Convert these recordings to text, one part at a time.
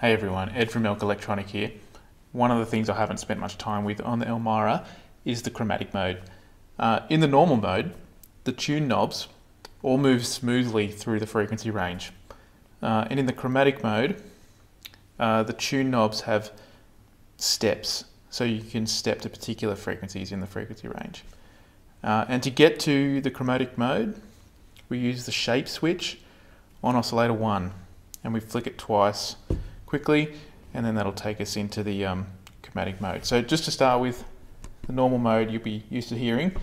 Hey everyone, Ed from Elk Elektronik here. One of the things I haven't spent much time with on the ELMYRA is the chromatic mode. Uh, in the normal mode, the tune knobs all move smoothly through the frequency range. Uh, and in the chromatic mode, uh, the tune knobs have steps, so you can step to particular frequencies in the frequency range. Uh, and to get to the chromatic mode, we use the shape switch on oscillator 1 and we flick it twice quickly and then that'll take us into the um, chromatic mode. So just to start with, the normal mode you'll be used to hearing.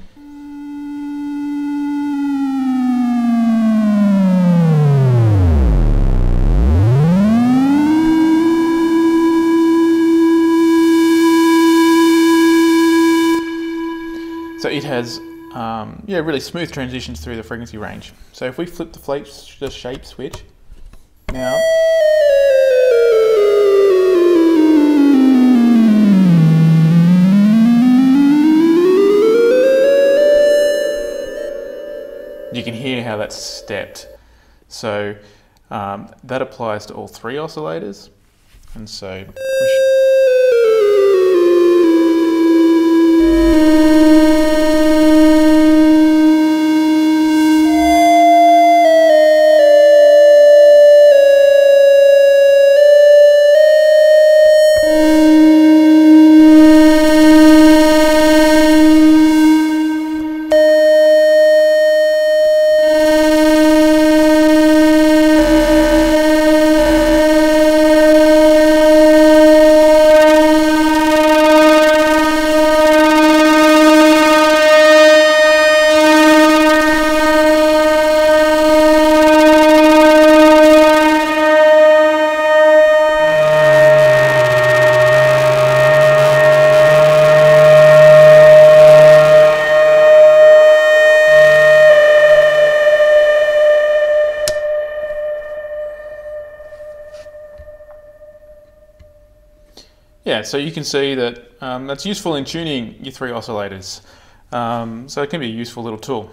So it has um, yeah, really smooth transitions through the frequency range. So if we flip the, the shape switch, now how that's stepped. So um, that applies to all three oscillators. And so Yeah, so you can see that um, that's useful in tuning your three oscillators. Um, so it can be a useful little tool.